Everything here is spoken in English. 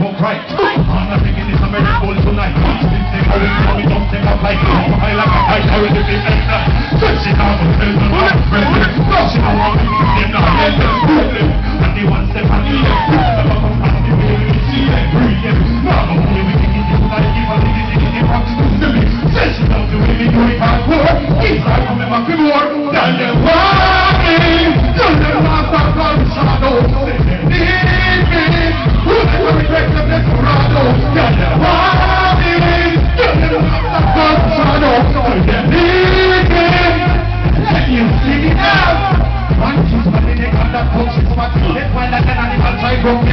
won't break.